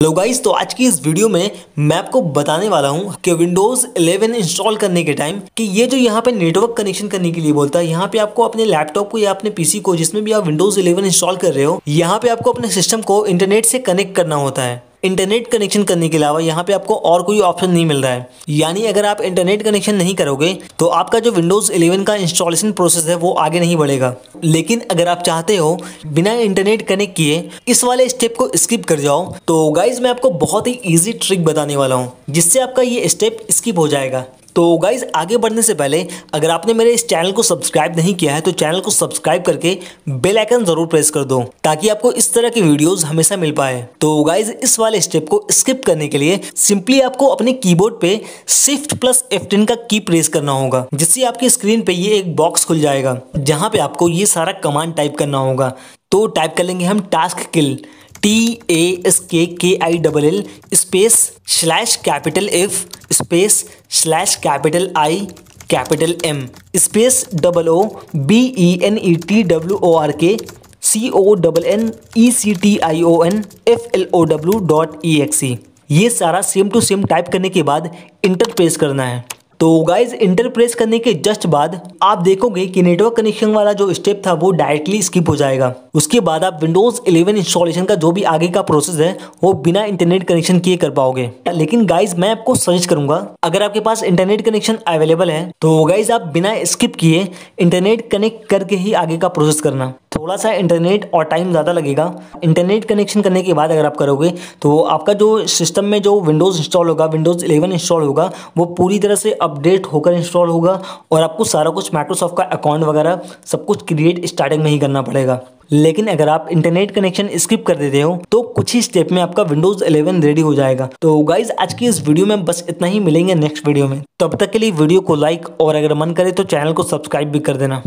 Hello guys तो आज की इस वीडियो में मैं आपको बताने वाला हूँ कि विंडोज़ 11 इंस्टॉल करने के टाइम कि ये जो यहाँ पे नेटवर्क कनेक्शन करने के लिए बोलता है, यहाँ पे आपको अपने लैपटॉप को या अपने पीसी को जिसमें भी आप विंडोज़ 11 इंस्टॉल कर रहे हो, यहाँ पे आपको अपने सिस्टम को इंटरनेट से कनेक्ट करना होता है। इंटरनेट कनेक्शन करने के अलावा यहाँ पे आपको और कोई ऑप्शन नहीं मिल रहा है। यानी अगर आप इंटरनेट कनेक्शन नहीं करोगे तो आपका जो विंडोज़ 11 का इंस्टॉलेशन प्रोसेस है, वो आगे नहीं बढ़ेगा। लेकिन अगर आप चाहते हो बिना इंटरनेट कनेक्ट किए इस वाले स्टेप को स्किप कर जाओ तो गाइज़ मैं आपको बहुत ही ईजी ट्रिक बताने वाला हूँ, जिससे आपका ये स्टेप स्किप हो जाएगा। तो गाइज़ आगे बढ़ने से पहले, अगर आपने मेरे इस चैनल को सब्सक्राइब नहीं किया है तो चैनल को सब्सक्राइब करके बेल आइकन ज़रूर प्रेस कर दो, ताकि आपको इस तरह की वीडियोस हमेशा मिल पाए। तो गाइज़ इस वाले स्टेप को स्किप करने के लिए सिंपली आपको अपने कीबोर्ड पे शिफ्ट प्लस एफ़ का की प्रेस करना होगा, जिससे आपकी स्क्रीन पे ये एक बॉक्स खुल जाएगा, जहाँ पे आपको ये सारा कमांड टाइप करना होगा। तो टाइप कर लेंगे हम task kill T A S K K I double L space slash capital F space slash capital I capital M space double O B E N E T W O R K C O double N E C T I O N F L O W dot E X E ये सारा same to same type करने के बाद enter press करना है। तो guys enter press करने के जस्ट बाद आप देखोगे कि नेटवर्क कनेक्शन वाला जो स्टेप था वो डायरेक्टली स्किप हो जाएगा। उसके बाद आप विंडोज़ 11 इंस्टॉलेशन का जो भी आगे का प्रोसेस है, वो बिना इंटरनेट कनेक्शन किए कर पाओगे। लेकिन गाइज़ मैं आपको सजेस्ट करूँगा, अगर आपके पास इंटरनेट कनेक्शन अवेलेबल है तो गाइज़ आप बिना स्किप किए इंटरनेट कनेक्ट करके ही आगे का प्रोसेस करना। थोड़ा सा इंटरनेट और टाइम ज़्यादा लगेगा। इंटरनेट कनेक्शन करने के बाद अगर आप करोगे तो आपका जो सिस्टम में जो विंडोज़ इंस्टॉल होगा विंडोज़ 11 इंस्टॉल होगा, वो पूरी तरह से अपडेट होकर इंस्टॉल होगा और आपको सारा कुछ माइक्रोसॉफ्ट का अकाउंट वगैरह सब कुछ क्रिएट स्टार्टिंग में ही करना पड़ेगा। लेकिन अगर आप इंटरनेट कनेक्शन स्किप कर देते हो तो कुछ ही स्टेप में आपका विंडोज़ 11 रेडी हो जाएगा। तो गाइज़ आज की इस वीडियो में बस इतना ही, मिलेंगे नेक्स्ट वीडियो में। तब तक के लिए वीडियो को लाइक और अगर मन करे तो चैनल को सब्सक्राइब भी कर देना।